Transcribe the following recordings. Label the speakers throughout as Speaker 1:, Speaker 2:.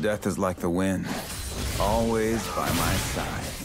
Speaker 1: Death is like the wind, always by my side.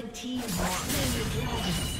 Speaker 2: Red team.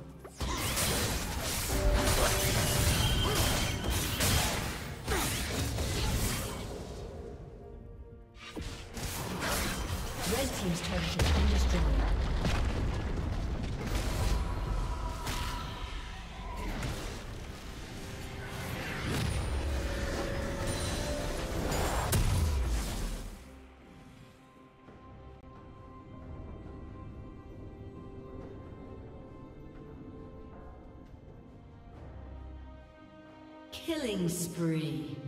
Speaker 2: Killing spree.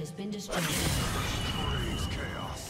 Speaker 2: Has been destroyed.
Speaker 3: Praise chaos.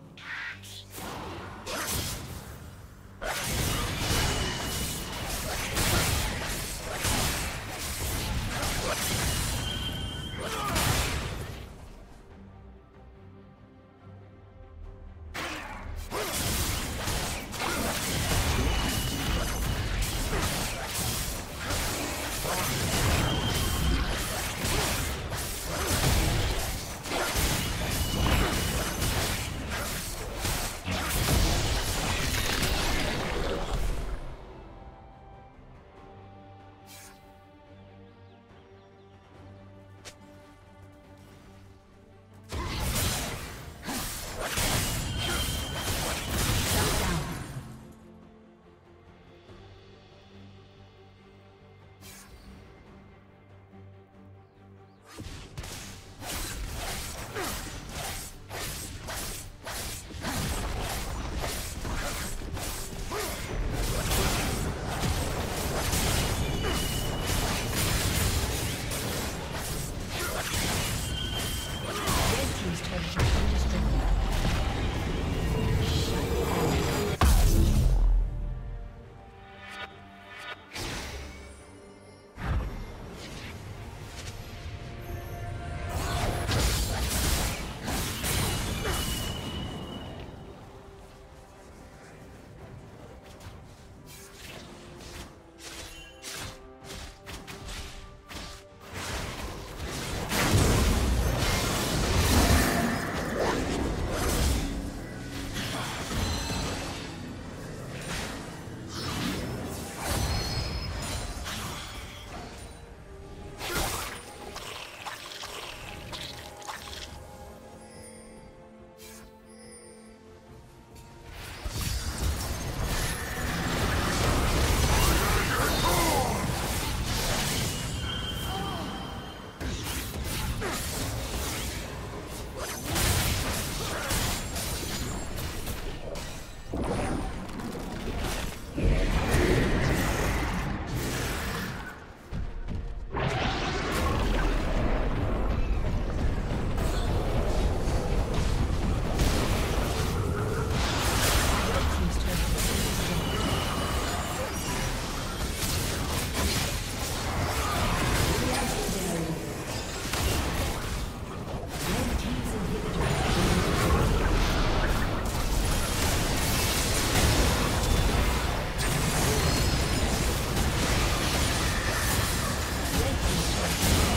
Speaker 2: Yeah.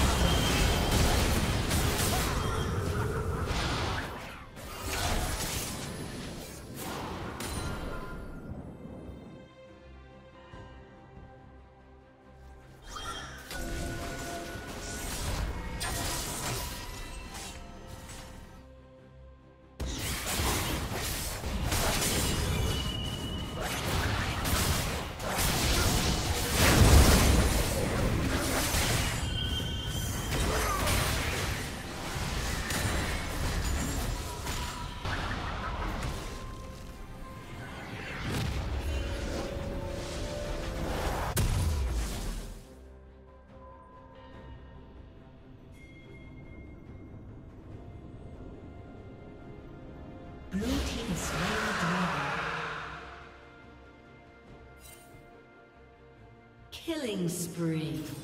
Speaker 2: Killing spree.